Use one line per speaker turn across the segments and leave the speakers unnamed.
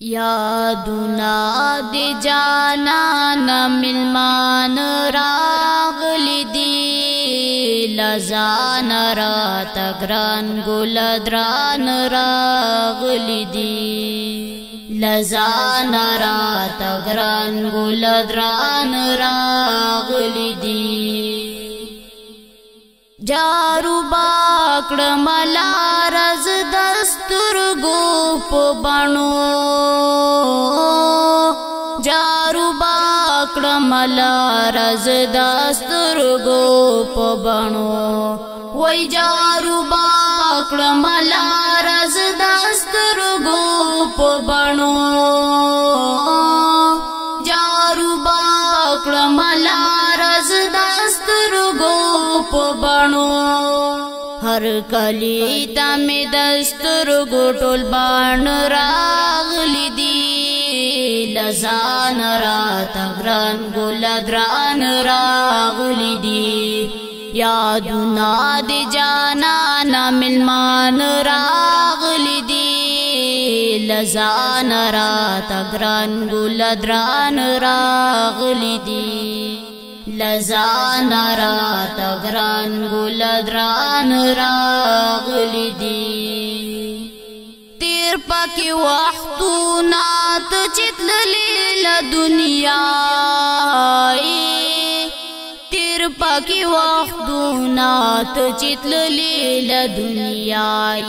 یادونا دی جانانا ملمان راغلی دی لزان را تگران گل دران راغلی دی لزان را تگران گل دران راغلی دی جارو باکڑ ملا رز سترګو په بڼو جارو باکړم لارز د سترګو په بڼو وای جارو باکړم لارز د سترګو په بڼو هر کلی تا می دستر ګټول بان راغلی دی لزان را تغران ګل دران راغلی دی یادونا دی جانا ناملمان راغلی دی لزان را تغران ګل دران راغلی دی لزان را تگران گل دران راغلی دی تیر پاکی وحتونا تچتل لیل دنیای تیر پاکی وحتونا تچتل لیل دنیای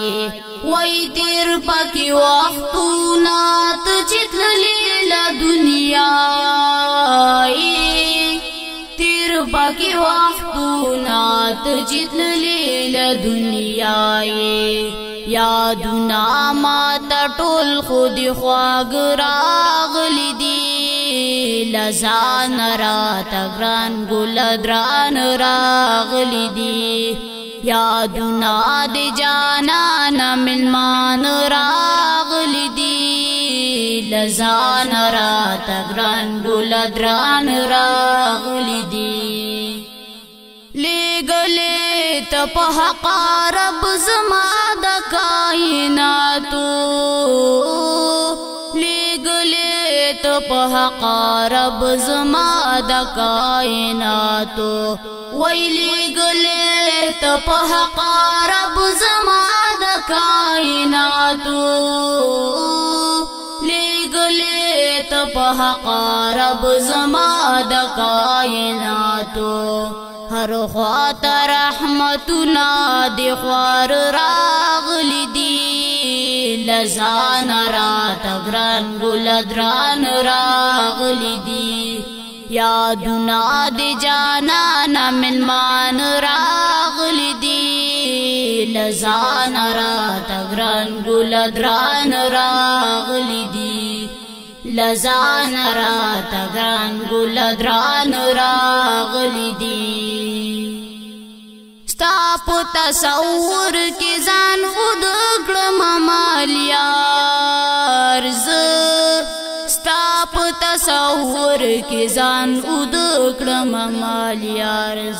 وی تیر پاکی وحتونا تچتل لیل دنیای تیر پاکی وختونا تجدللی لدنیای یادونا ما تطول خود خواگ راغلی دی لزان را تگران گل دران راغلی دی یادونا دی جانانا ملمان راغلی لزان را تگران گل دران را غلی دی لگلی تپہ قارب زما دا کائناتو لگلی تپہ قارب زما دا کائناتو ویلی گلی تپہ قارب زما دا کائناتو ته په حق رب زما د کائناتو هر خوا ته رحمتنا دی خوار راغلی دی لزان را تبران ګل دران راغلی دی یادنا دی جانا نمن مان راغلی دی لزان را تبران ګل دران راغلی دی لزان را تگران گل دران را غلی دی ستا پو تصور کی زان خود اکڑم مالیار ز ستا پو تصور کی زان خود اکڑم مالیار ز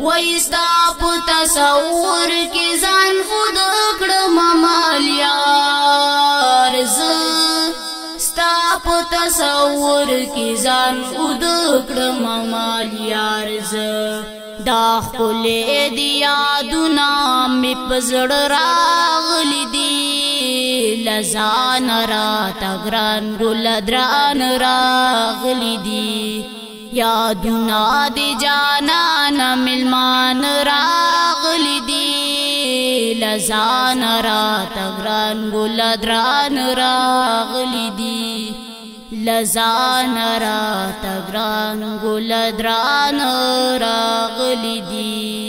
وی ستا پو تصور کی زان خود اکڑم تصور کی ځان ود کړم مال یار ز دا خپل دی یادونه می پزړ راغلی دی لزان را تګران ګل دران راغلی دی یادونه دی جانا ملمان راغلی دی لزان را تګران ګل دران راغلی دی لزان را تگران گل دران را غلی دی